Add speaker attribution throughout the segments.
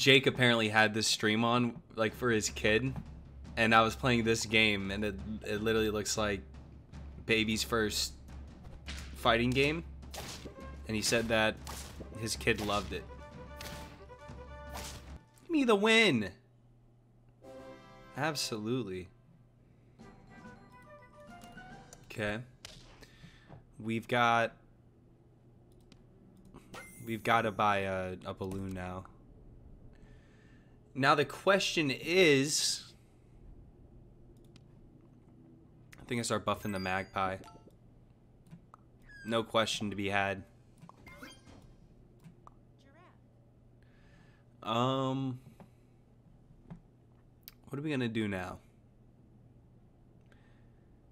Speaker 1: Jake apparently had this stream on like for his kid, and I was playing this game, and it it literally looks like baby's first fighting game, and he said that his kid loved it. Give me the win. Absolutely. Okay. We've got we've got to buy a, a balloon now. Now the question is I think I start buffing the magpie. No question to be had. Um what are we going to do now?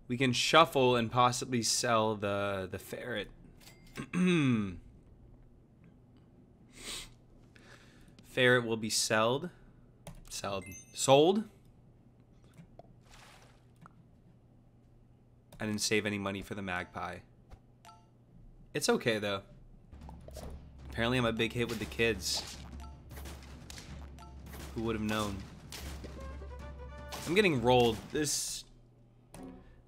Speaker 1: We can shuffle and possibly sell the the ferret. ferret will be sold. Sold. Sold. I didn't save any money for the magpie. It's okay though. Apparently I'm a big hit with the kids. Who would have known? I'm getting rolled. This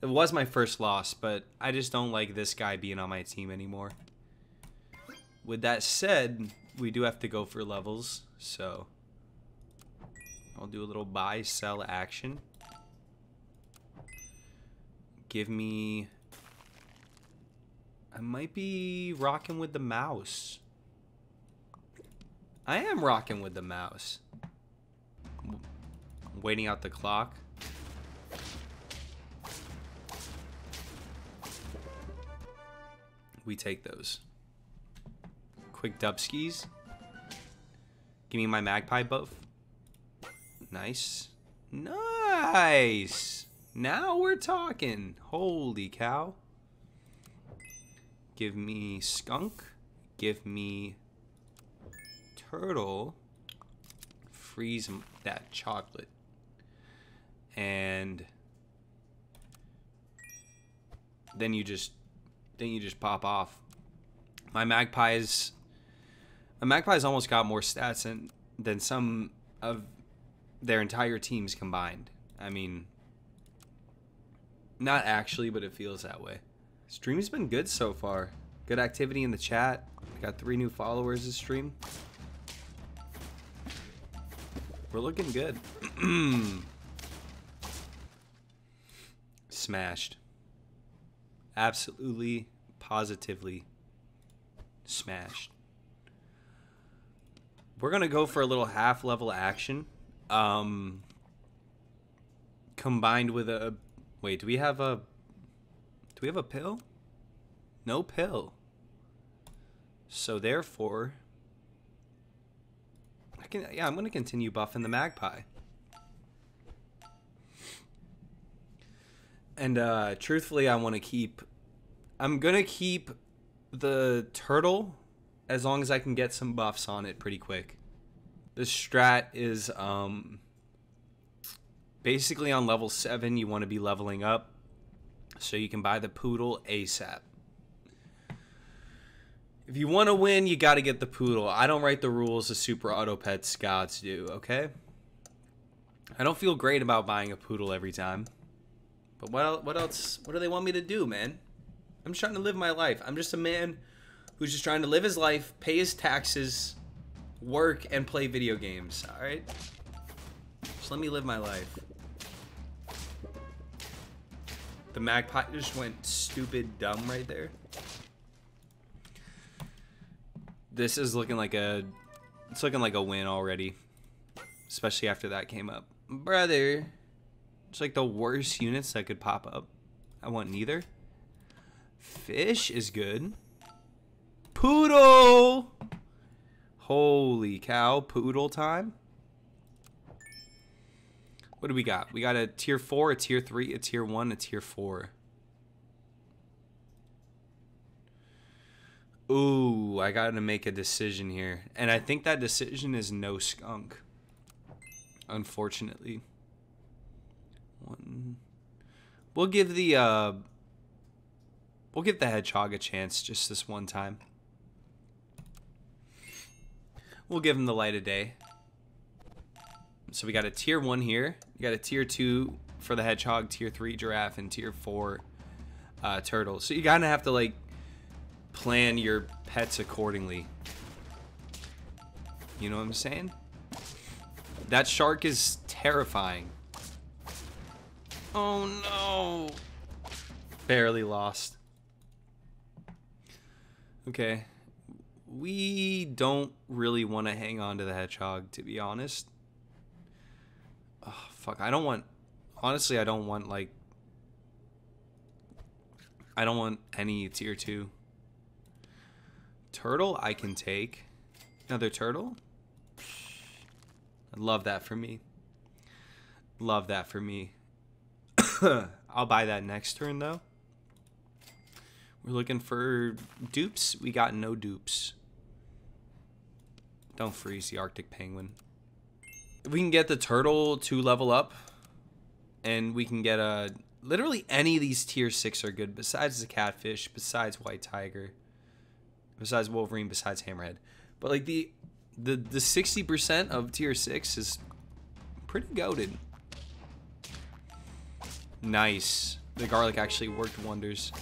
Speaker 1: it was my first loss, but I just don't like this guy being on my team anymore. With that said, we do have to go for levels, so I'll do a little buy sell action. Give me I might be rocking with the mouse. I am rocking with the mouse. Waiting out the clock. We take those. Quick dubskis. Give me my magpie buff. Nice. Nice. Now we're talking. Holy cow. Give me skunk. Give me turtle. Freeze that chocolate. And then you just then you just pop off. My magpies my magpies almost got more stats than than some of their entire teams combined. I mean not actually, but it feels that way. Stream's been good so far. Good activity in the chat. got three new followers this stream. We're looking good. Smashed. Absolutely, positively smashed. We're going to go for a little half level action. Um, combined with a... Wait, do we have a... Do we have a pill? No pill. So therefore... I can, yeah, I'm going to continue buffing the magpie. And uh, truthfully, I want to keep. I'm gonna keep the turtle as long as I can get some buffs on it pretty quick. The strat is um, basically on level seven. You want to be leveling up, so you can buy the poodle ASAP. If you want to win, you got to get the poodle. I don't write the rules. The super auto pets gods do. Okay. I don't feel great about buying a poodle every time. But what what else? What do they want me to do, man? I'm just trying to live my life. I'm just a man who's just trying to live his life, pay his taxes, work, and play video games. All right. Just let me live my life. The magpie just went stupid dumb right there. This is looking like a it's looking like a win already. Especially after that came up. Brother. It's like the worst units that could pop up. I want neither. Fish is good. Poodle! Holy cow, poodle time. What do we got? We got a tier 4, a tier 3, a tier 1, a tier 4. Ooh, I gotta make a decision here. And I think that decision is no skunk. Unfortunately. One. We'll give the uh, we'll give the hedgehog a chance just this one time. We'll give him the light of day. So we got a tier one here. You got a tier two for the hedgehog, tier three giraffe, and tier four uh, turtle. So you kind of have to like plan your pets accordingly. You know what I'm saying? That shark is terrifying. Oh no. Barely lost. Okay. We don't really want to hang on to the hedgehog, to be honest. Oh, fuck. I don't want... Honestly, I don't want, like... I don't want any tier 2. Turtle, I can take. Another turtle? I love that for me. Love that for me. I'll buy that next turn, though. We're looking for dupes. We got no dupes. Don't freeze the Arctic Penguin. If we can get the turtle to level up, and we can get a... Literally any of these tier 6 are good, besides the catfish, besides white tiger, besides Wolverine, besides Hammerhead. But like the the the 60% of tier 6 is pretty goaded. Nice. The garlic actually worked wonders.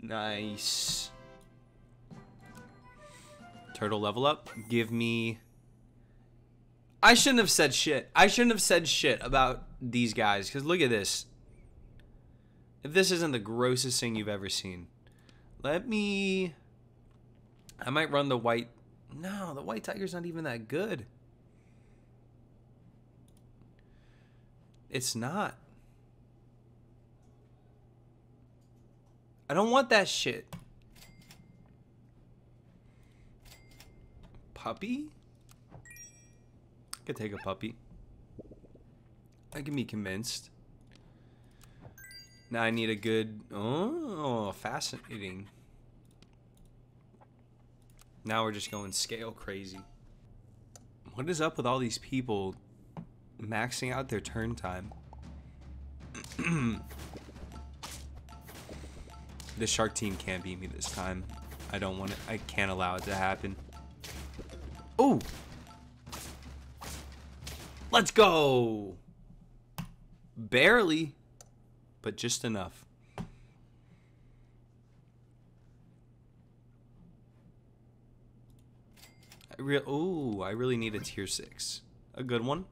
Speaker 1: Nice. Turtle level up. Give me... I shouldn't have said shit. I shouldn't have said shit about these guys. Because look at this. If this isn't the grossest thing you've ever seen. Let me... I might run the white... No, the white tiger's not even that good. It's not. I don't want that shit. Puppy? I could take a puppy. I can be convinced. Now I need a good... Oh, fascinating. Now we're just going scale crazy. What is up with all these people maxing out their turn time? the shark team can't beat me this time. I don't want it. I can't allow it to happen. Oh! Let's go! Barely, but just enough. I re Ooh, I really need a tier 6. A good one.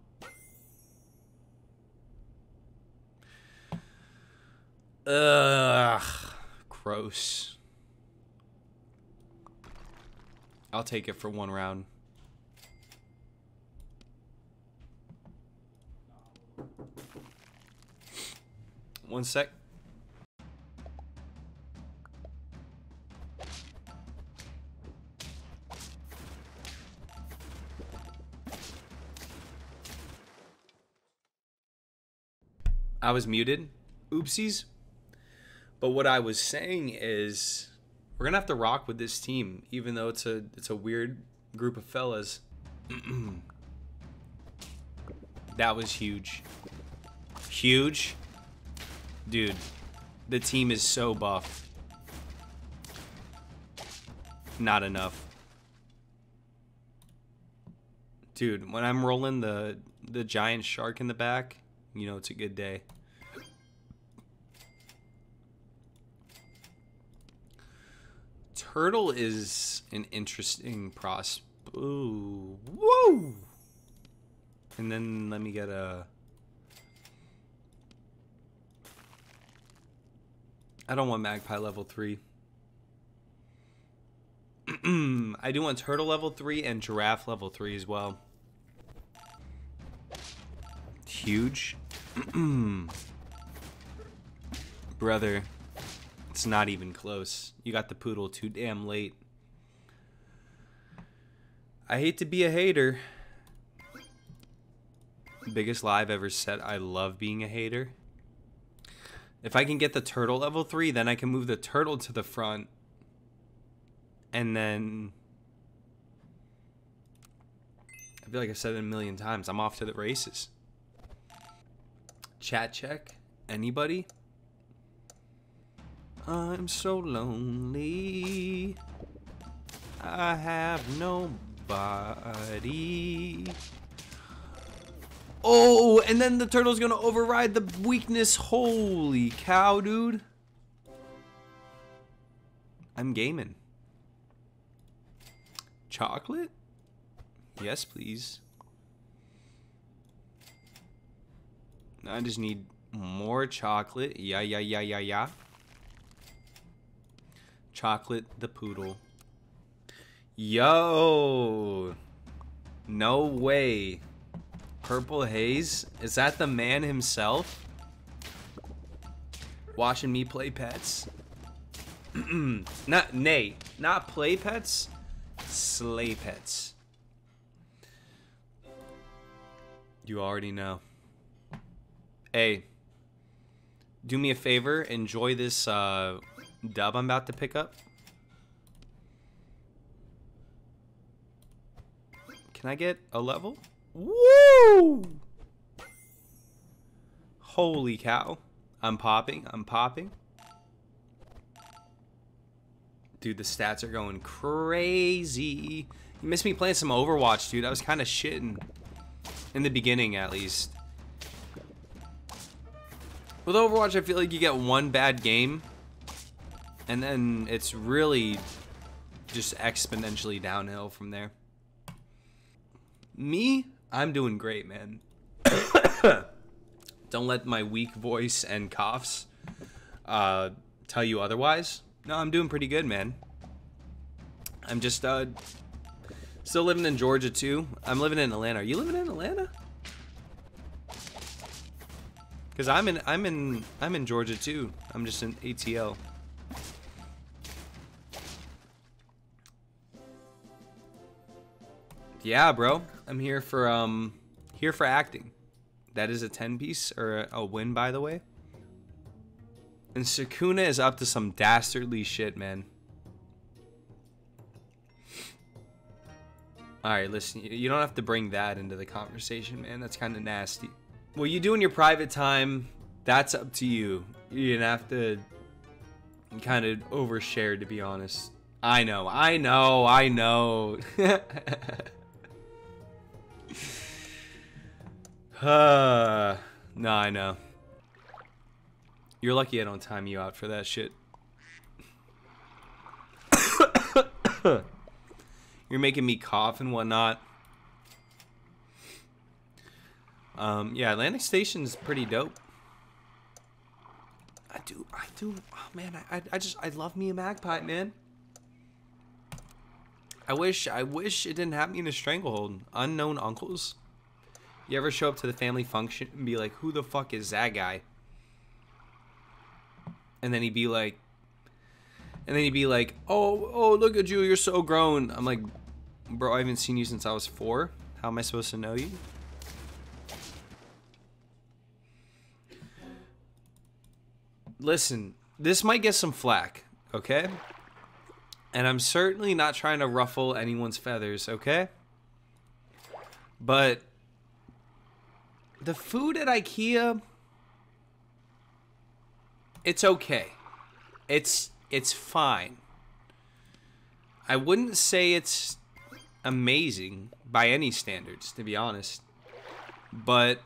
Speaker 1: Ugh. Gross. I'll take it for one round. One sec. I was muted. Oopsies. But what I was saying is we're gonna have to rock with this team, even though it's a it's a weird group of fellas. that was huge. Huge. Dude, the team is so buff. Not enough. Dude, when I'm rolling the the giant shark in the back, you know it's a good day. Turtle is an interesting pros. Ooh, whoa! And then let me get a. I don't want Magpie level three. I do want Turtle level three and Giraffe level three as well. Huge. Brother. It's not even close. You got the poodle too damn late. I hate to be a hater. Biggest lie I've ever said. I love being a hater. If I can get the turtle level 3, then I can move the turtle to the front. And then... I feel like I said it a million times. I'm off to the races. Chat check. Anybody? I'm so lonely. I have nobody. Oh, and then the turtle's gonna override the weakness. Holy cow, dude. I'm gaming. Chocolate? Yes, please. I just need more chocolate. Yeah, yeah, yeah, yeah, yeah. Chocolate the poodle. Yo! No way. Purple Haze? Is that the man himself? Watching me play pets? not, nay, not play pets, slay pets. You already know. Hey, do me a favor, enjoy this uh, dub I'm about to pick up. Can I get a level? Woo! Holy cow. I'm popping, I'm popping. Dude, the stats are going crazy. You missed me playing some Overwatch, dude. I was kind of shitting. In the beginning, at least. With Overwatch, I feel like you get one bad game. And then it's really just exponentially downhill from there. Me, I'm doing great, man. Don't let my weak voice and coughs uh, tell you otherwise. No, I'm doing pretty good, man. I'm just uh, still living in Georgia too. I'm living in Atlanta. Are you living in Atlanta? Cause I'm in I'm in I'm in Georgia too. I'm just in ATL. Yeah, bro. I'm here for um here for acting. That is a 10 piece or a, win by the way. And Sukuna is up to some dastardly shit, man. Alright, listen, you don't have to bring that into the conversation, man. That's kind of nasty. What you do in your private time, that's up to you. You don't have to kind of overshare, to be honest. I know, I know, I know. uh, no, I know. You're lucky I don't time you out for that shit. You're making me cough and whatnot. Um, yeah, Atlantic Station's pretty dope. I do, I do, oh man, I, I, I just, I love me a magpie, man. I wish, I wish it didn't me in a stranglehold. Unknown uncles. You ever show up to the family function and be like, who the fuck is that guy? and then he'd be like and then he'd be like oh oh look at you you're so grown i'm like bro i haven't seen you since i was four how am i supposed to know you listen this might get some flack okay and i'm certainly not trying to ruffle anyone's feathers okay but the food at ikea it's okay. It's it's fine. I wouldn't say it's amazing by any standards, to be honest. But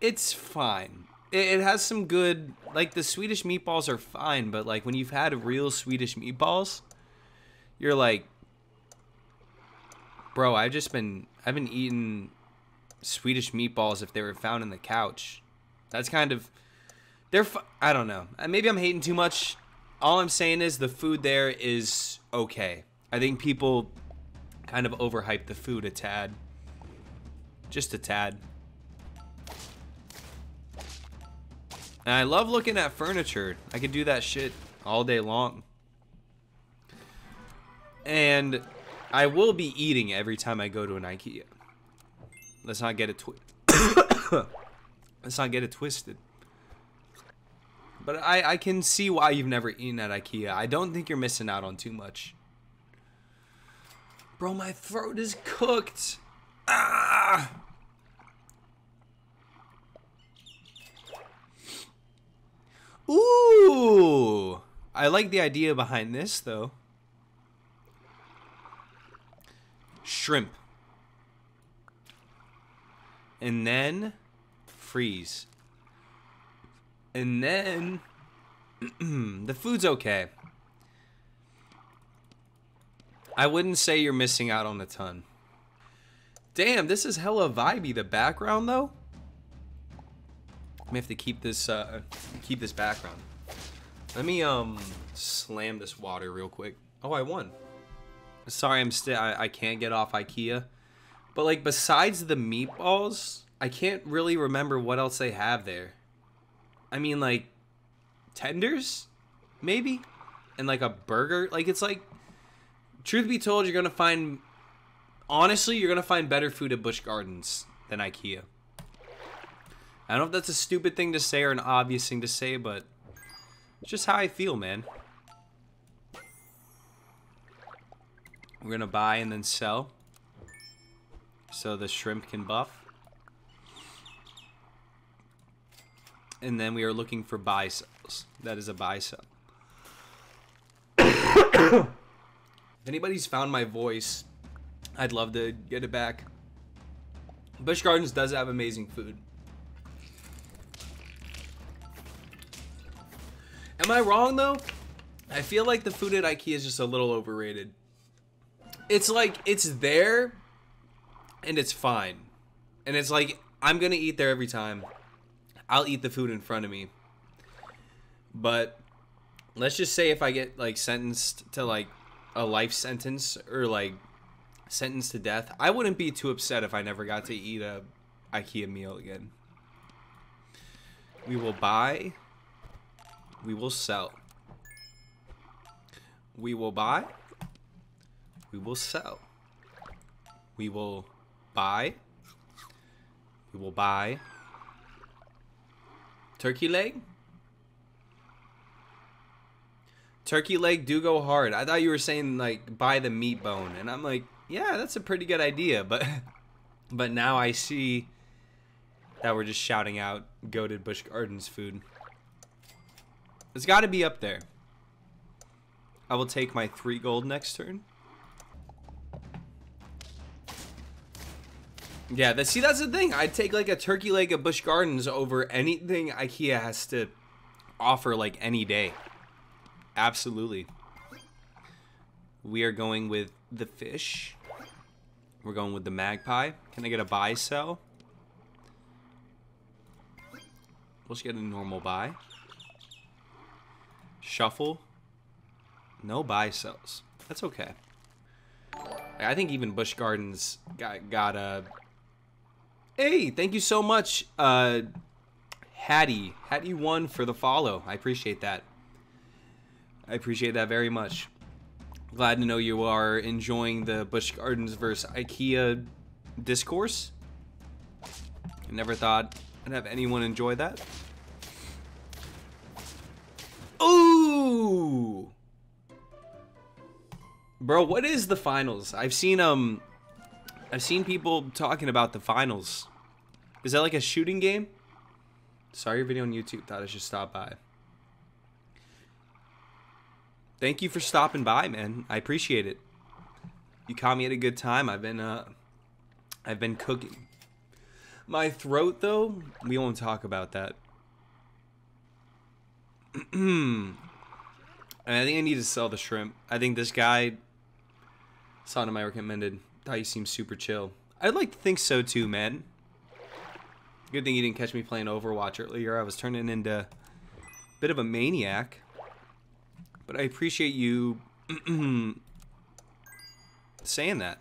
Speaker 1: it's fine. It, has some good like the Swedish meatballs are fine, but like when you've had real Swedish meatballs, you're like Bro, I've just been I've been eating Swedish meatballs if they were found in the couch. That's kind of they're I don't know. Uh, maybe I'm hating too much. All I'm saying is the food there is okay. I think people kind of overhype the food a tad. Just a tad. And I love looking at furniture. I could do that shit all day long. And I will be eating every time I go to an IKEA. Let's not get it twi Let's not get it twisted. But I, I can see why you've never eaten at Ikea. I don't think you're missing out on too much. Bro, my throat is cooked. Ah! Ooh! I like the idea behind this, though. Shrimp. And then freeze. And then the food's okay. I wouldn't say you're missing out on a ton. Damn, this is hella vibey. The background though. We have to keep this uh, keep this background. Let me um slam this water real quick. Oh, I won. Sorry, I'm still I, I can't get off IKEA. But like besides the meatballs, I can't really remember what else they have there. I mean like tenders, maybe, and like a burger. Like it's like, truth be told, you're gonna find. Honestly, you're gonna find better food at Busch Gardens than IKEA. I don't know if that's a stupid thing to say or an obvious thing to say, but it's just how I feel, man. We're gonna buy and then sell. So the shrimp can buff. And then we are looking for buy sells. That is a buy sell. if anybody's found my voice, I'd love to get it back. Busch Gardens does have amazing food. Am I wrong though? I feel like the food at IKEA is just a little overrated. It's like it's there and it's fine. And it's like I'm going to eat there every time. I'll eat the food in front of me. But let's just say if I get like sentenced to like a life sentence or like sentenced to death, I wouldn't be too upset if I never got to eat a IKEA meal again. We will buy we will sell. We will buy. We will sell. We will buy. We will buy. Turkey leg? Turkey leg do go hard. I thought you were saying like buy the meat bone and I'm like, yeah, that's a pretty good idea, but but now I see that we're just shouting out goaded Busch Gardens food. It's got to be up there. I will take my three gold next turn. Yeah, see, that's the thing. I'd take like a turkey leg at Busch Gardens over anything IKEA has to offer like any day. Absolutely. We are going with the fish. We're going with the magpie. Can I get a buy sell? Let's get a normal buy. Shuffle. No buy sells. That's okay. I think even Busch Gardens got got a. Hey, thank you so much, uh, Hattie. Hattie one for the follow. I appreciate that. I appreciate that very much. Glad to know you are enjoying the Busch Gardens versus IKEA discourse. I never thought I'd have anyone enjoy that. Ooh. Bro, what is the finals? I've seen um I've seen people talking about the finals. Is that like a shooting game? Sorry, your video on YouTube, thought I should stop by. Thank you for stopping by, man. I appreciate it. You caught me at a good time. I've been uh I've been cooking. My throat though, we won't talk about that. I think I need to sell the shrimp. I think this guy saw him I recommended. Thought he seemed super chill. I'd like to think so too, man. Good thing you didn't catch me playing Overwatch earlier. I was turning into a bit of a maniac. But I appreciate you saying that.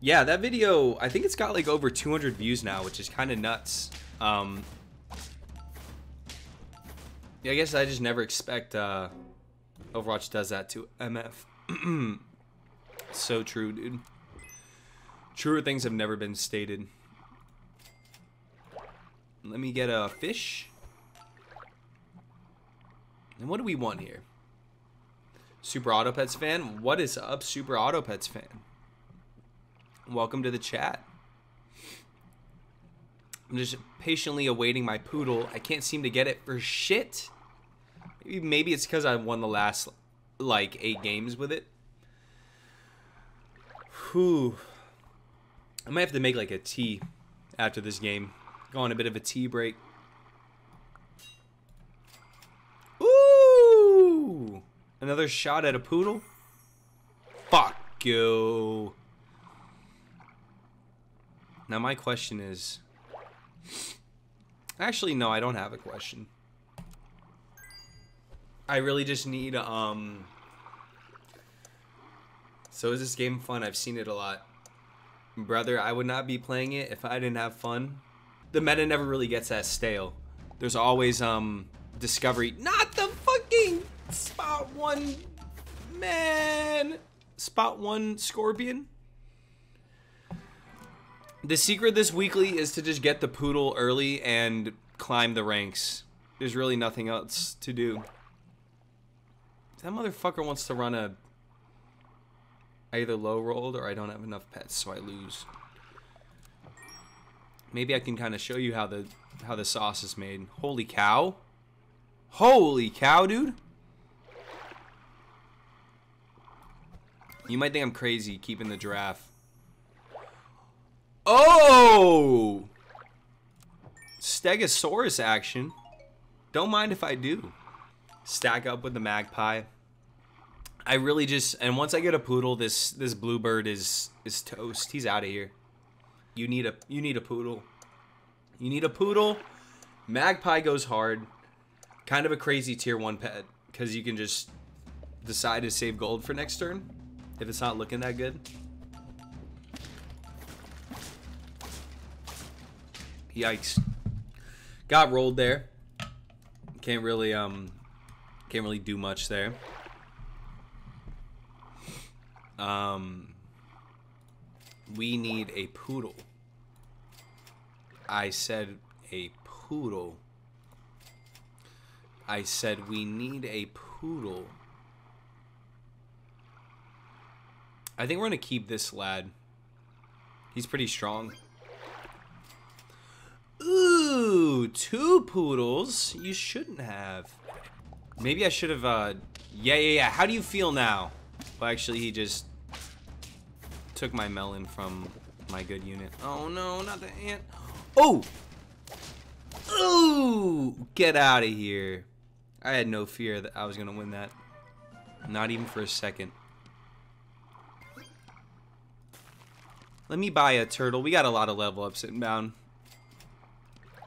Speaker 1: Yeah, that video, I think it's got like over 200 views now, which is kind of nuts. Um, yeah, I guess I just never expect uh, Overwatch does that to MF. so true, dude. Truer things have never been stated. Let me get a fish. And what do we want here? Super Auto Pets fan? What is up, Super Auto Pets fan? Welcome to the chat. I'm just patiently awaiting my poodle. I can't seem to get it for shit. Maybe it's because I won the last, like, eight games with it. Whew. I might have to make like a tea after this game. Go on a bit of a tea break. Ooh! Another shot at a poodle? Fuck you. Now my question is... Actually, no, I don't have a question. I really just need, um... So is this game fun? I've seen it a lot. Brother, I would not be playing it if I didn't have fun. The meta never really gets that stale. There's always, um, discovery. Not the fucking spot one, man. Spot one scorpion. The secret this weekly is to just get the poodle early and climb the ranks. There's really nothing else to do. That motherfucker wants to run a I either low rolled or I don't have enough pets, so I lose. Maybe I can kind of show you how the how the sauce is made. Holy cow. Holy cow, dude. You might think I'm crazy keeping the giraffe. Oh! Stegosaurus action. Don't mind if I do. Stack up with the magpie. I really just and once I get a poodle, this this bluebird is is toast. He's out of here. You need a you need a poodle. You need a poodle. Magpie goes hard. Kind of a crazy tier one pet because you can just decide to save gold for next turn if it's not looking that good. Yikes. Got rolled there. Can't really um can't really do much there. Um, we need a poodle. I said a poodle. I said we need a poodle. I think we're going to keep this lad. He's pretty strong. Ooh, two poodles. You shouldn't have. Maybe I should have, uh... Yeah, yeah, yeah. How do you feel now? Well, actually, he just took my melon from my good unit. Oh, no, not the ant. Oh! Ooh! Get out of here. I had no fear that I was going to win that. Not even for a second. Let me buy a turtle. We got a lot of level ups inbound.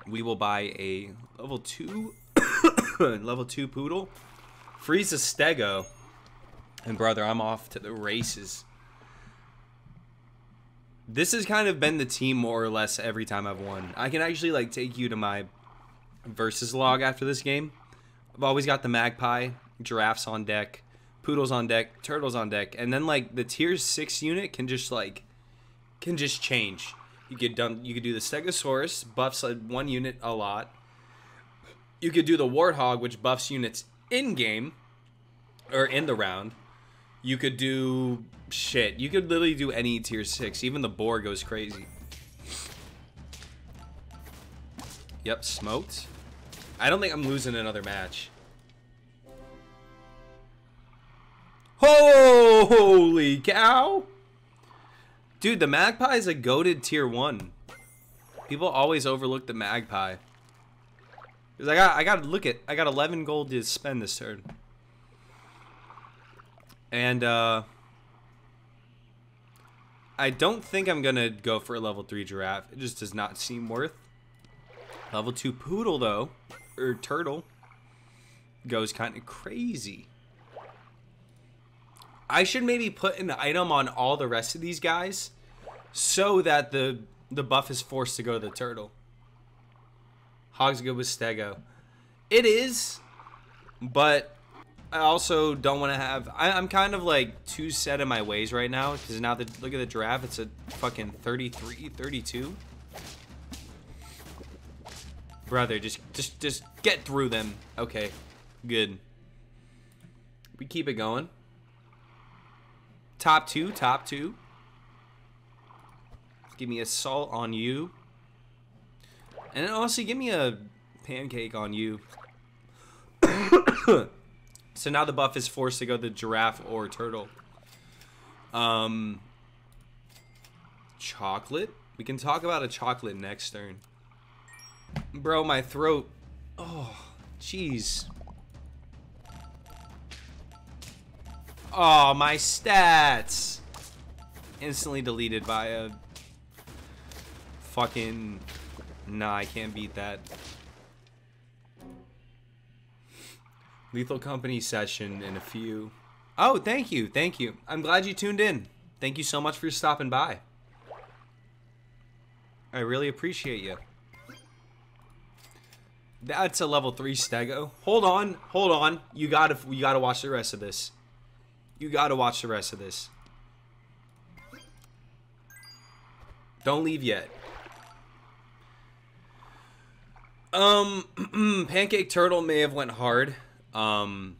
Speaker 1: We will buy a level 2 level 2 poodle. Freeze a stego. And brother, I'm off to the races. This has kind of been the team more or less every time I've won. I can actually like take you to my versus log after this game. I've always got the magpie, giraffes on deck, poodles on deck, turtles on deck, and then like the tier six unit can just like can just change. You could you could do the Stegosaurus, buffs uh, one unit a lot. You could do the Warthog, which buffs units in game or in the round. You could do shit. You could literally do any tier 6. Even the boar goes crazy. Yep, smoked. I don't think I'm losing another match. Holy cow! Dude, the magpie is a goaded tier 1. People always overlook the magpie. Cause I got I got to look at I got 11 gold to spend this turn. And, uh... I don't think I'm gonna go for a level 3 giraffe. It just does not seem worth. Level 2 poodle, though, or turtle, goes kind of crazy. I should maybe put an item on all the rest of these guys so that the the buff is forced to go to the turtle. Hog's good with Stego. It is, but I also don't want to have. I, am kind of like too set in my ways right now because now that look at the giraffe, it's a fucking 33, 32. Brother, just just just get through them. Okay, good. We keep it going. Top two, top two. Give me a salt on you. And also give me a pancake on you. So now the buff is forced to go the giraffe or turtle. Um, chocolate. We can talk about a chocolate next turn. Bro, my throat. Oh, jeez. Oh, my stats. Instantly deleted by a fucking... Nah, I can't beat that. Lethal Company session in a few. Oh, thank you. Thank you. I'm glad you tuned in. Thank you so much for stopping by. I really appreciate you. That's a level 3 stego. Hold on. Hold on. You got to you got to watch the rest of this. You got to watch the rest of this. Don't leave yet. Um Pancake Turtle may have went hard. Um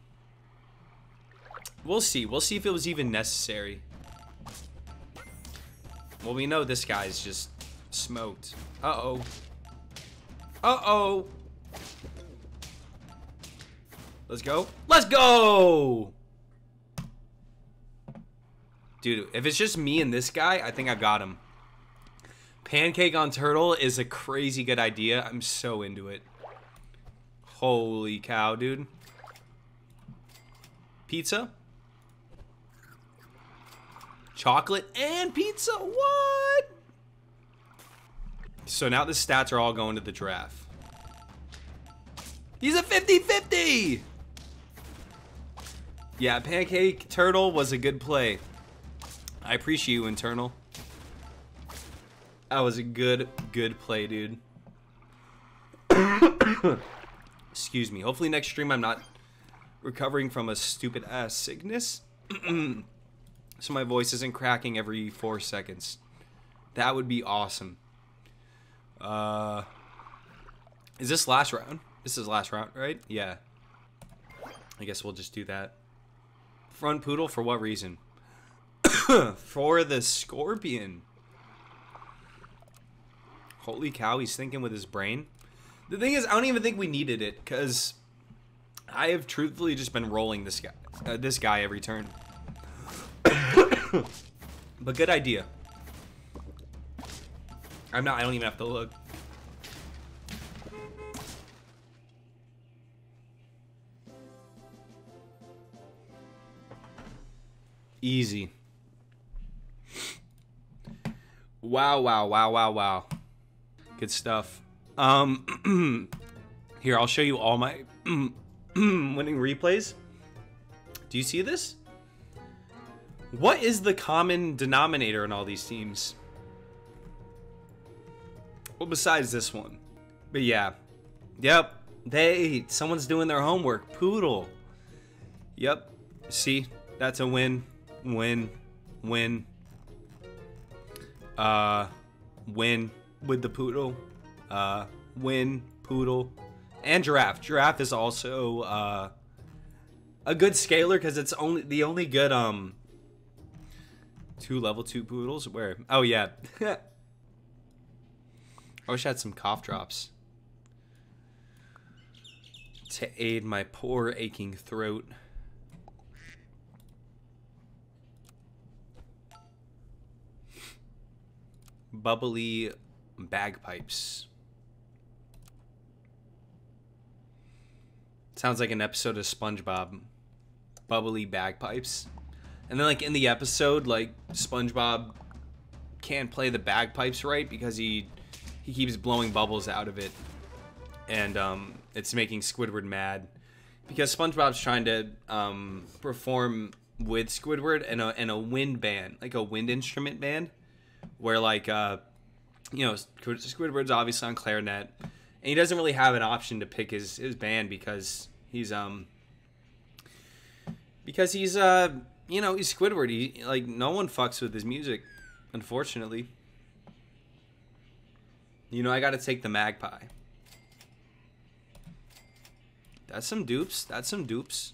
Speaker 1: We'll see. We'll see if it was even necessary. Well, we know this guy's just smoked. Uh-oh. Uh-oh. Let's go. Let's go! Dude, if it's just me and this guy, I think I got him. Pancake on turtle is a crazy good idea. I'm so into it. Holy cow, dude. Pizza? Chocolate and pizza? What? So now the stats are all going to the draft. He's a 50-50! Yeah, Pancake Turtle was a good play. I appreciate you, Internal. That was a good, good play, dude. Excuse me. Hopefully next stream I'm not recovering from a stupid ass sickness. so my voice isn't cracking every four seconds. That would be awesome. Uh, is this last round? This is last round, right? Yeah. I guess we'll just do that. Front poodle for what reason? for the scorpion. Holy cow, he's thinking with his brain. The thing is, I don't even think we needed it, because I have truthfully just been rolling this guy, uh, this guy every turn. but good idea. I'm not, I don't even have to look. Easy. Wow, wow, wow, wow, wow. Good stuff. Um, here, I'll show you all my winning replays. Do you see this? What is the common denominator in all these teams? Well, besides this one. But yeah. Yep. They, someone's doing their homework. Poodle. Yep. See? That's a win. Win. Win. Uh, win with the poodle. Uh, win, poodle, and giraffe. Giraffe is also uh, a good scaler because it's only the only good um two level two poodles. Where? Oh yeah. I wish I had some cough drops to aid my poor aching throat. Bubbly bagpipes. Sounds like an episode of SpongeBob. Bubbly bagpipes. And then like in the episode, like SpongeBob can't play the bagpipes right because he he keeps blowing bubbles out of it. And um, it's making Squidward mad. Because SpongeBob's trying to um, perform with Squidward in a, in a wind band, like a wind instrument band, where like uh, you know Squidward's obviously on clarinet, and he doesn't really have an option to pick his his band because he's um because he's uh you know he's Squidward. He like no one fucks with his music, unfortunately. You know I got to take the magpie. That's some dupes. That's some dupes.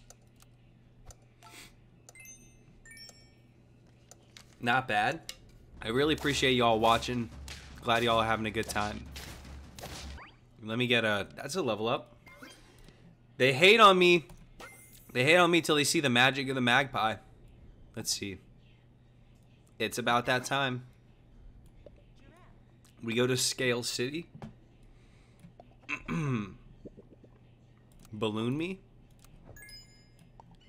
Speaker 1: Not bad. I really appreciate y'all watching. Glad y'all are having a good time. Let me get a... That's a level up. They hate on me. They hate on me till they see the magic of the magpie. Let's see. It's about that time. We go to Scale City. Balloon me?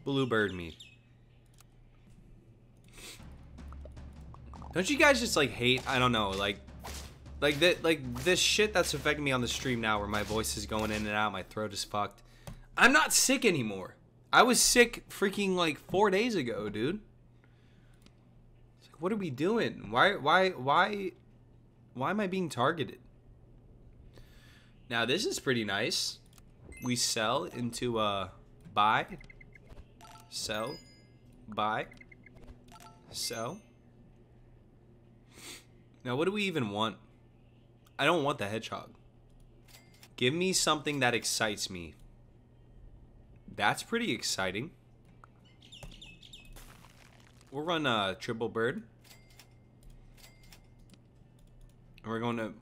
Speaker 1: Bluebird me. Don't you guys just like hate, I don't know, like like that like this shit that's affecting me on the stream now where my voice is going in and out, my throat is fucked. I'm not sick anymore. I was sick freaking like 4 days ago, dude. Like, what are we doing? Why why why why am I being targeted? Now this is pretty nice. We sell into a buy, sell, buy, sell. Now what do we even want? I don't want the hedgehog. Give me something that excites me. That's pretty exciting. We'll run a triple bird. And we're going to...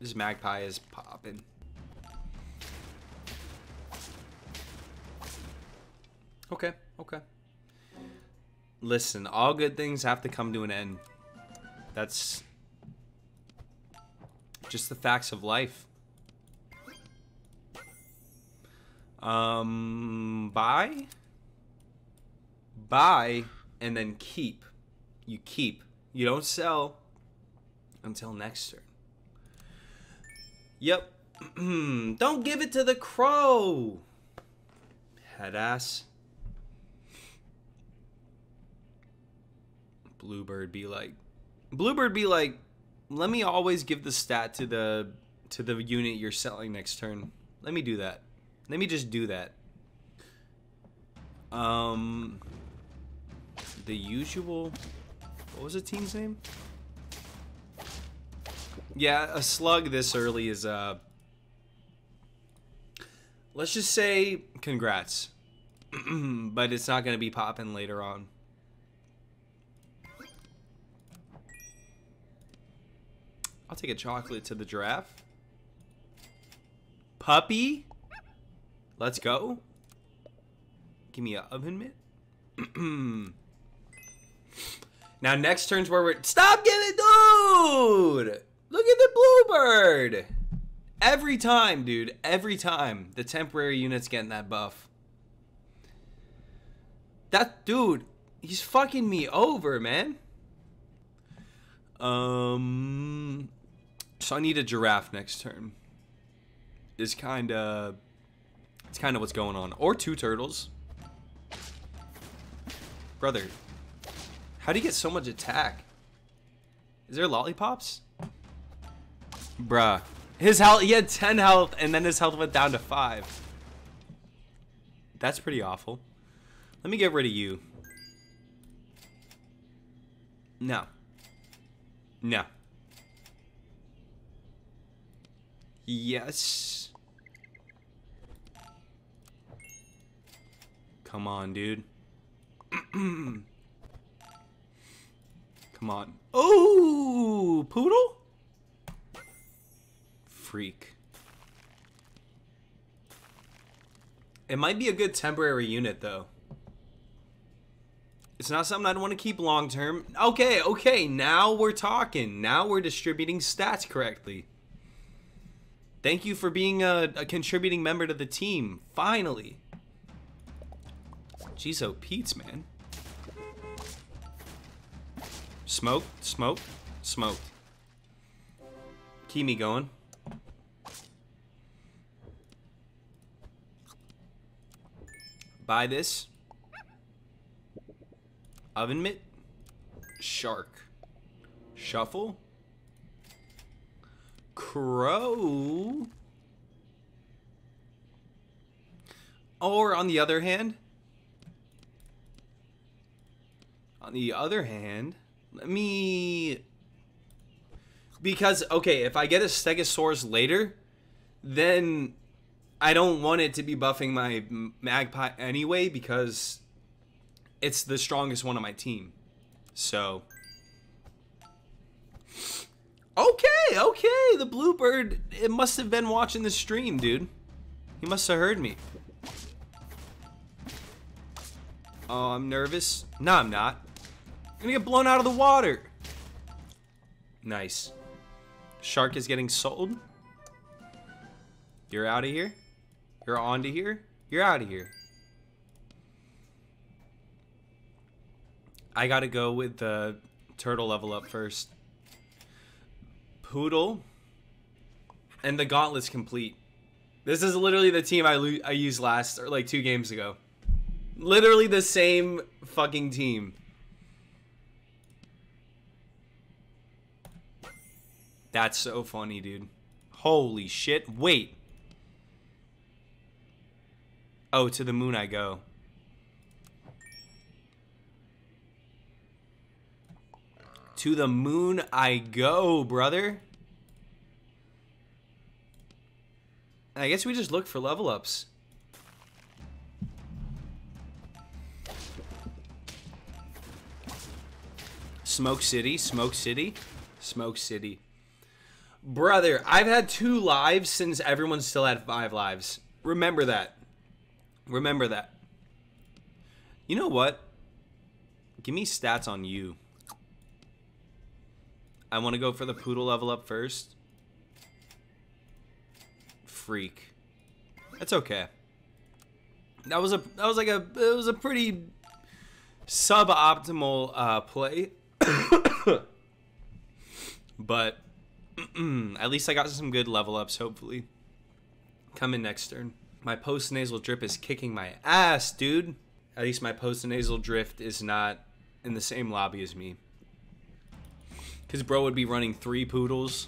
Speaker 1: This magpie is popping. Okay, okay. Listen, all good things have to come to an end. That's just the facts of life. Um, buy, buy, and then keep. You keep. You don't sell until next turn. Yep. don't give it to the crow. Head ass. Bluebird be like, Bluebird be like, let me always give the stat to the to the unit you're selling next turn. Let me do that. Let me just do that. Um, the usual. What was the team's name? Yeah, a slug this early is uh. Let's just say congrats, but it's not gonna be popping later on. I'll take a chocolate to the giraffe. Puppy? Let's go. Give me a oven mitt. now next turn's where we're... Stop giving... Dude! Look at the bluebird! Every time, dude. Every time. The temporary unit's getting that buff. That dude, he's fucking me over, man. Um, so I need a giraffe next turn. Is kind of it's kind of what's going on. Or two turtles. Brother, how do you get so much attack? Is there lollipops? Bruh. His health, he had 10 health, and then his health went down to 5. That's pretty awful. Let me get rid of you. No. No. Yes. Come on, dude. Come on. Oh, poodle? Freak. It might be a good temporary unit, though. It's not something I'd want to keep long term. Okay, okay, now we're talking. Now we're distributing stats correctly. Thank you for being a, a contributing member to the team. Finally. Jeez, oh, Pete's, man. Smoke, smoke, smoke. Keep me going. Buy this. Oven mitt. Shark. Shuffle. Crow. Or on the other hand, on the other hand, let me because okay, if I get a Stegosaurus later, then I don't want it to be buffing my magpie anyway because it's the strongest one on my team. So Okay, okay. The bluebird, it must have been watching the stream, dude. He must have heard me. Oh, I'm nervous. No, I'm not. I'm gonna get blown out of the water. Nice. Shark is getting sold. You're out of here. You're on to here. You're out of here. I gotta go with the turtle level up first. Poodle. And the gauntlet's complete. This is literally the team I, lo- I used last, or like two games ago. Literally the same fucking team. That's so funny, dude. Holy shit. Wait. Oh, to the moon I go. To the moon I go, brother. I guess we just look for level ups. Smoke City, Smoke City, Smoke City. Brother, I've had two lives since everyone still had five lives. Remember that. Remember that. You know what? Give me stats on you. I want to go for the poodle level up first. Freak. That's okay. That was a that was like a it was a pretty suboptimal uh, play, but at least I got some good level ups. Hopefully, coming next turn. My post nasal drip is kicking my ass, dude. At least my post nasal drift is not in the same lobby as me. Because bro would be running three poodles.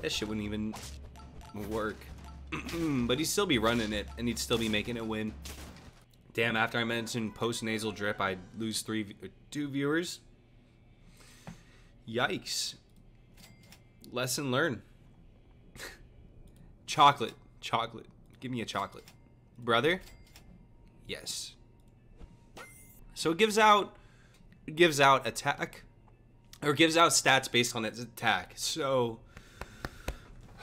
Speaker 1: That shit wouldn't even work. but he'd still be running it, and he'd still be making it win. Damn, after I mentioned post-nasal drip, I'd lose three, two viewers. Yikes. Lesson learned. chocolate. Chocolate. Give me a chocolate. Brother? Yes. So it gives out it gives out attack or gives out stats based on its attack. So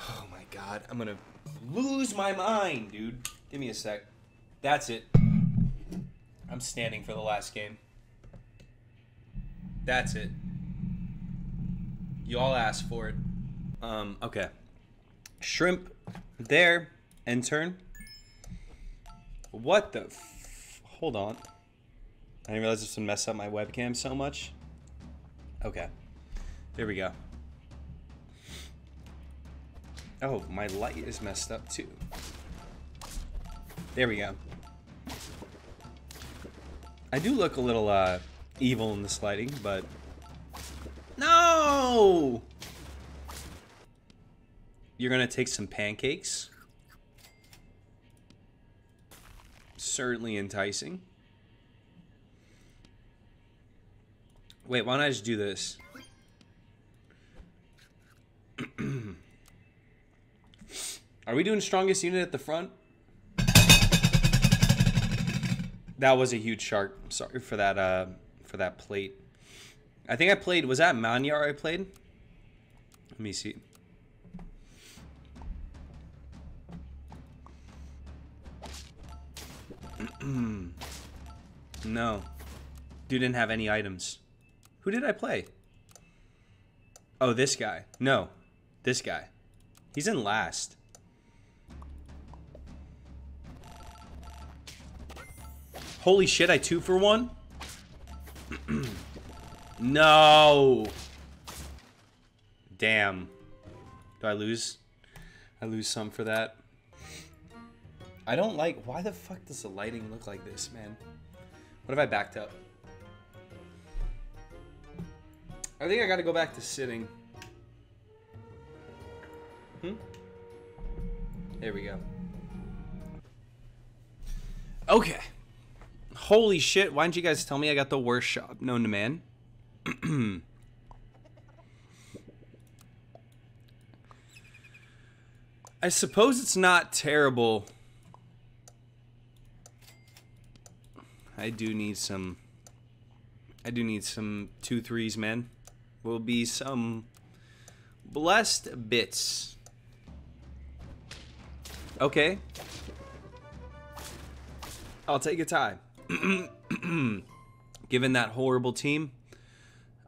Speaker 1: Oh my god, I'm to lose my mind, dude. Give me a sec. That's it. I'm standing for the last game. That's it. You all asked for it. Um, okay. Shrimp there. End turn. What the Hold on. I didn't realize this would mess up my webcam so much. Okay. There we go. Oh, my light is messed up too. There we go. I do look a little uh, evil in this lighting, but... No! You're gonna take some pancakes. Certainly enticing. Wait, why don't I just do this? Are we doing strongest unit at the front? That was a huge shark. Sorry for that uh for that plate. I think I played was that Manyar I played? Let me see. no. Dude didn't have any items. Who did I play? Oh, this guy. No. This guy. He's in last. Holy shit, I two for one? no. Damn. Do I lose? I lose some for that. I don't like... Why the fuck does the lighting look like this, man? What if I backed up? I think I gotta go back to sitting. Hmm? There we go. Okay. Holy shit, why didn't you guys tell me I got the worst shop known to man? I suppose it's not terrible. I do need some... I do need some two threes, man. Will be some blessed bits. Okay. I'll take a tie. Given that horrible team,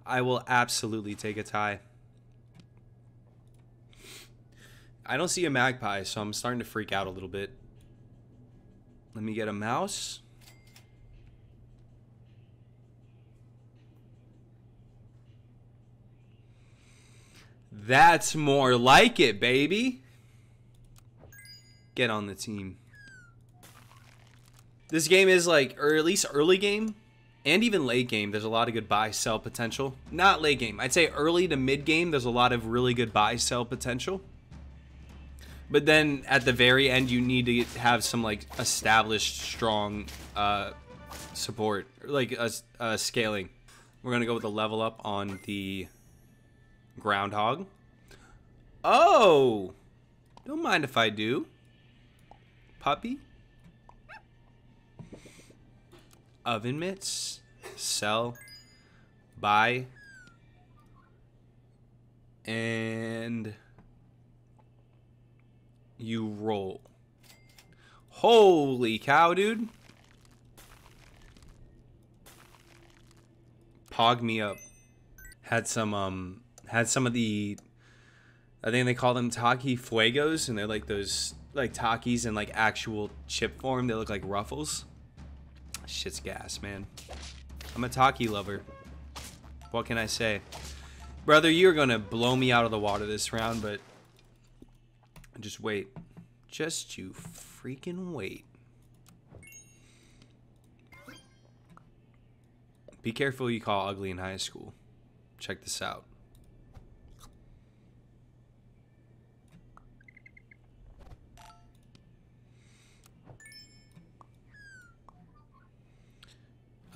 Speaker 1: I will absolutely take a tie. I don't see a magpie, so I'm starting to freak out a little bit. Let me get a mouse. That's more like it, baby. Get on the team. This game is like, or at least early game, and even late game, there's a lot of good buy sell potential. Not late game. I'd say early to mid game, there's a lot of really good buy sell potential. But then at the very end, you need to have some like established strong uh, support, like a, scaling. We're gonna go with a level up on the groundhog. Oh, don't mind if I do. Puppy. Oven mitts. Sell. Buy. And you roll. Holy cow, dude. Pog me up. Had some um had some of the I think they call them Taki Fuegos and they're like those like Takis in like actual chip form. They look like ruffles. Shit's gas, man. I'm a Taki lover. What can I say? Brother, you're gonna blow me out of the water this round, but just wait. Just you freaking wait. Be careful you call ugly in high school. Check this out.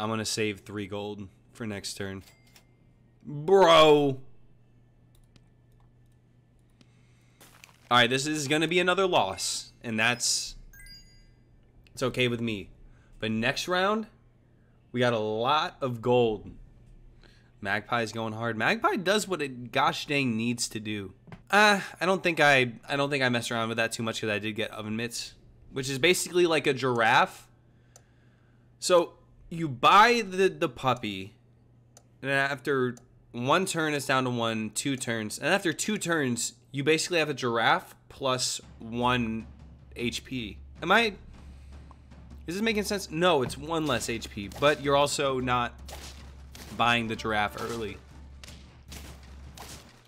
Speaker 1: I'm gonna save three gold for next turn. Bro! Alright, this is gonna be another loss. And that's... It's okay with me. But next round, we got a lot of gold. Magpie's going hard. Magpie does what it gosh dang needs to do. Uh, I don't think I I don't think I messed around with that too much because I did get oven mitts, which is basically like a giraffe. So you buy the the puppy, and after one turn it's down to one, two turns, and after two turns you basically have a giraffe plus one HP. Am I? Is this making sense? No, it's one less HP, but you're also not buying the giraffe early.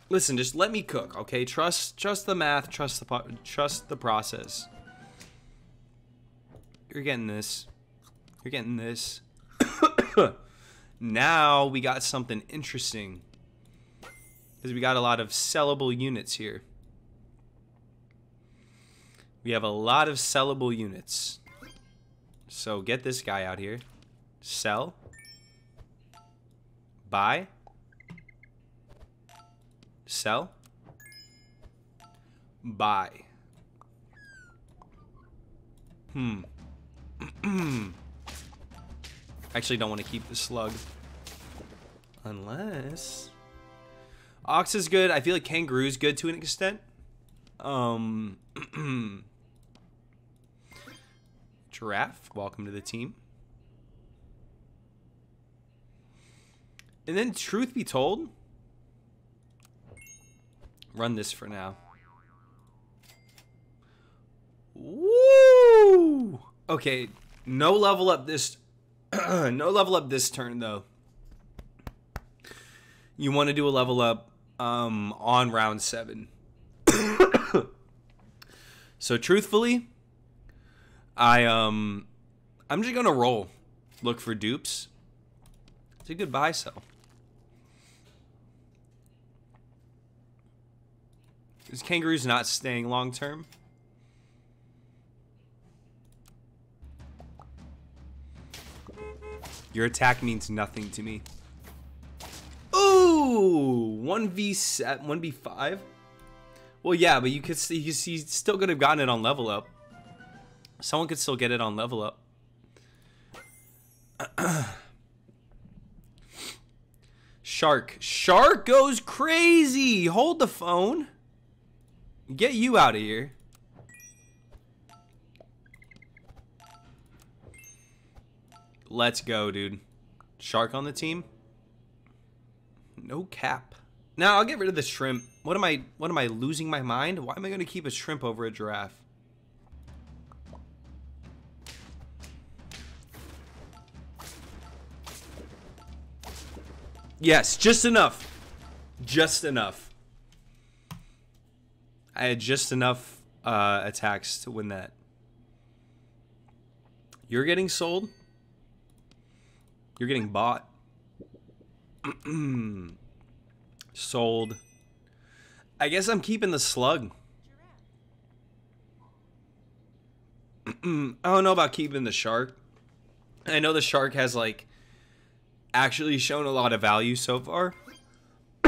Speaker 1: Listen, just let me cook, okay? Trust, trust the math, trust the trust the process. You're getting this. You're getting this. Now we got something interesting. Because we got a lot of sellable units here. We have a lot of sellable units. So get this guy out here. Sell. Buy. Sell. Buy. Hmm. Actually, don't want to keep the slug. Unless... Ox is good. I feel like Kangaroo's good to an extent. Um... Giraffe, welcome to the team. And then, truth be told, run this for now. Woo! Okay, no level up this no level up this turn though. You want to do a level up um, on round seven. so truthfully, I um I'm just gonna roll. Look for dupes. It's a good buy sell. This kangaroo's not staying long term. Your attack means nothing to me. Ooh, 1v 1v5? Well, yeah, but you could see he's still could have gotten it on level up. Someone could still get it on level up. Shark. Shark goes crazy. Hold the phone. Get you out of here. Let's go, dude. Shark on the team? No cap. Now I'll get rid of the shrimp. What am I? What am I losing my mind? Why am I going to keep a shrimp over a giraffe? Yes, just enough. Just enough. I had just enough uh, attacks to win that. You're getting sold. You're getting bought. sold. I guess I'm keeping the slug. I don't know about keeping the shark. I know the shark has like actually shown a lot of value so far.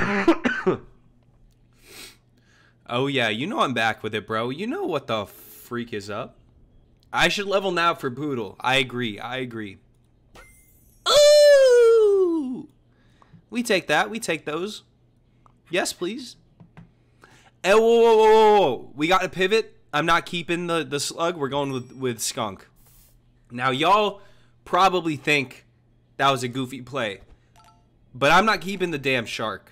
Speaker 1: oh yeah, you know I'm back with it, bro. You know what the freak is up. I should level now for Poodle. I agree. I agree. Ooh! We take that. We take those. Yes, please. Eh, hey, whoa, whoa, whoa, whoa. We got to pivot. I'm not keeping the, the slug. We're going with, with skunk. Now, y'all probably think that was a goofy play. But I'm not keeping the damn shark.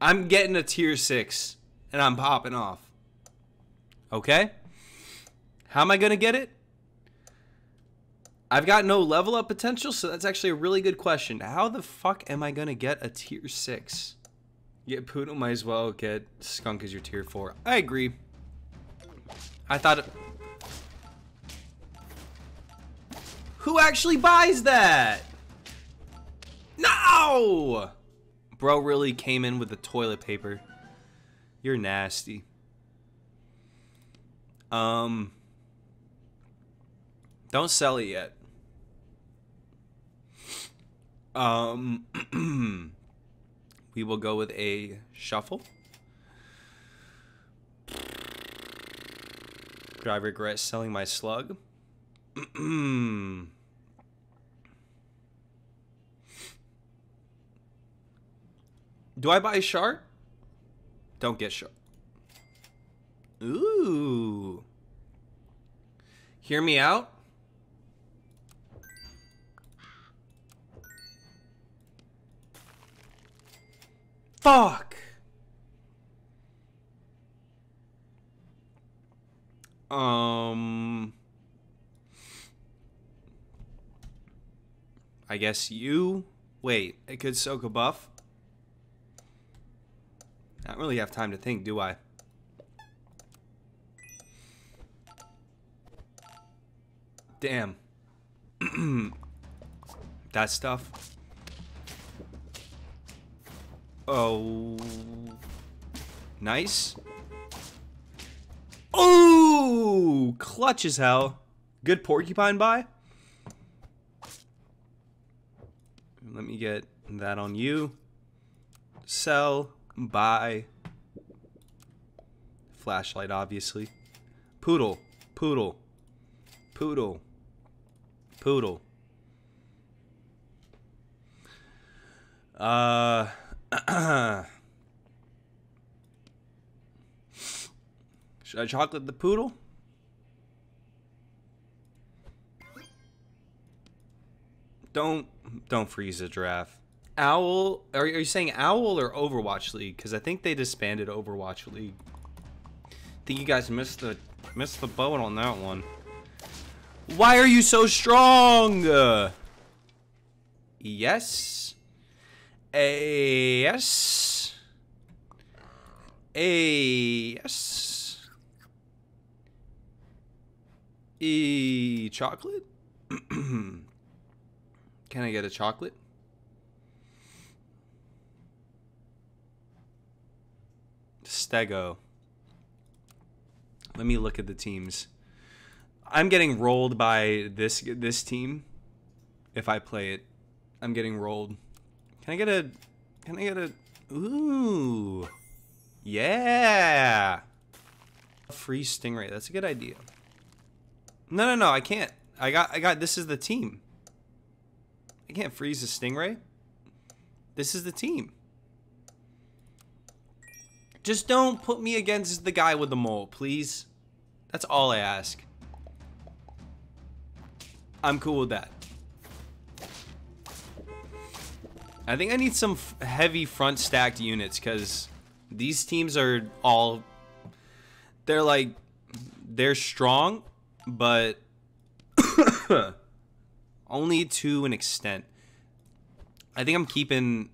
Speaker 1: I'm getting a tier 6. And I'm popping off. Okay? How am I going to get it? I've got no level up potential, so that's actually a really good question. How the fuck am I to get a tier 6? Get Poodle, might as well get Skunk as your tier 4. I agree. I thought... It... Who actually buys that? No! Bro really came in with the toilet paper. You're nasty. Um... Don't sell it yet. Um... we will go with a shuffle. Do I regret selling my slug? Do I buy a shark? Don't get shark. Ooh. Hear me out? Fuck! Um... I guess you... Wait, it could soak a buff? I don't really have time to think, do I? Damn. that stuff. Oh. Nice. Oh, clutch as hell. Good porcupine buy. Let me get that on you. Sell, buy. Flashlight, obviously. Poodle, poodle, poodle, poodle. Uh... Should I chocolate the poodle? Don't don't freeze a giraffe. Owl? Are, are you saying Owl or Overwatch League? Because I think they disbanded Overwatch League. I think you guys missed the missed the boat on that one. Why are you so strong? Yes. A yes. A yes. E chocolate. Can I get a chocolate? Stego. Let me look at the teams. I'm getting rolled by this this team. If I play it, I'm getting rolled. Can I get a... Can I get a... Ooh. Yeah. Free stingray. That's a good idea. No, no, no. I can't. I got... I got... This is the team. I can't freeze a stingray. This is the team. Just don't put me against the guy with the mole, please. That's all I ask. I'm cool with that. I think I need some heavy front stacked units because these teams are all. They're like. They're strong, but. only to an extent. I think I'm keeping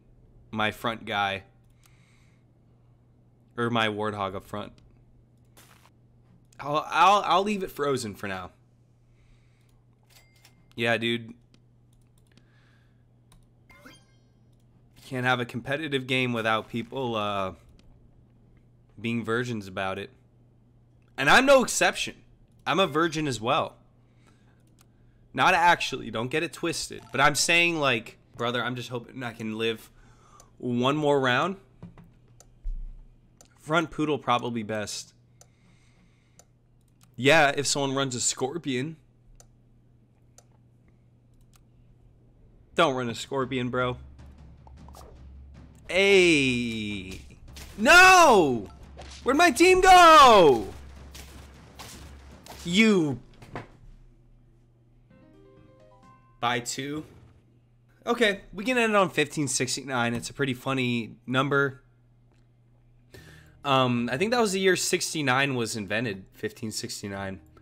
Speaker 1: my front guy. Or my warthog up front. I'll, I'll, I'll leave it frozen for now. Yeah, dude. Can't have a competitive game without people uh, being virgins about it. And I'm no exception. I'm a virgin as well. Not actually, don't get it twisted. But I'm saying, like, brother, I'm just hoping I can live one more round. Front poodle probably best. Yeah, if someone runs a scorpion. Don't run a scorpion, bro. Hey. No! Where'd my team go? You. By two. Okay, we can end on 1569. It's a pretty funny number. Um, I think that was the year 69 was invented, 1569.